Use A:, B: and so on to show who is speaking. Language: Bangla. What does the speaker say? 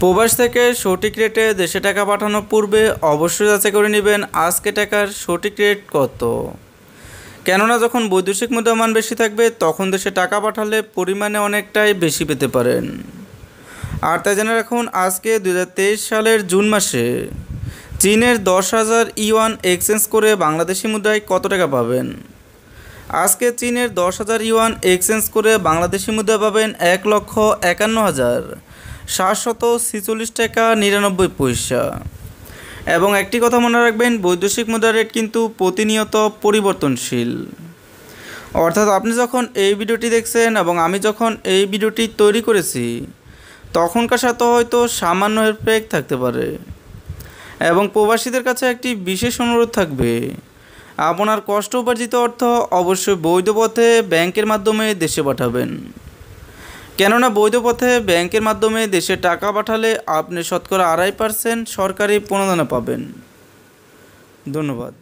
A: প্রবাস থেকে সঠিক রেটে দেশে টাকা পাঠানোর পূর্বে অবশ্যই যাচাই করে নেবেন আজকে টাকার সঠিক রেট কত। কেননা যখন বৈদেশিক মুদ্রা মান বেশি থাকবে, তখন দেশে টাকা পাঠালে পরিমাণে অনেকটাই বেশি পেতে পারেন। আর তাই জেনে রাখুন, আজকে দু হাজার তেইশ সালের জুন মাসে চীনের দশ হাজার ইউয়ান এক্সচেঞ্জ করে বাংলাদেশি মুদ্রায় কত টাকা পাবেন? আজকে চীনের দশ হাজার ইউয়ান এক্সচেঞ্জ করে বাংলাদেশি মুদ্রা পাবেন এক লক্ষ একান্ন হাজার। সাতশত ছিচল্লিশ টাকা নিরানব্বই পয়সা। এবং একটি কথা মনে রাখবেন, বৈদেশিক মুদ্রা রেট কিন্তু প্রতিনিয়ত পরিবর্তনশীল। অর্থাৎ আপনি যখন এই ভিডিওটি দেখছেন এবং আমি যখন এই ভিডিওটি তৈরি করেছি, তখনকার সাথে হয়তো সামান্য হেরফেক থাকতে পারে। এবং প্রবাসীদের কাছে একটি বিশেষ অনুরোধ থাকবে, আপনার কষ্ট উপার্জিত অর্থ অবশ্যই বৈধ পথে ব্যাংকের মাধ্যমে দেশে পাঠাবেন। কেননা বৈধ পথে ব্যাংকের মাধ্যমে দেশে টাকা পাঠালে আপনি শতকরা আড়াই পার্সেন্ট সরকারি প্রণোদনা পাবেন। ধন্যবাদ।